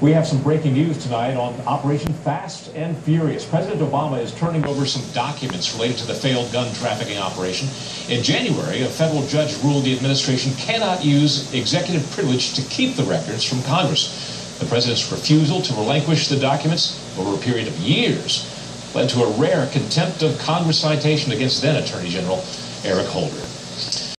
We have some breaking news tonight on Operation Fast and Furious. President Obama is turning over some documents related to the failed gun trafficking operation. In January, a federal judge ruled the administration cannot use executive privilege to keep the records from Congress. The president's refusal to relinquish the documents over a period of years led to a rare contempt of Congress citation against then Attorney General Eric Holder.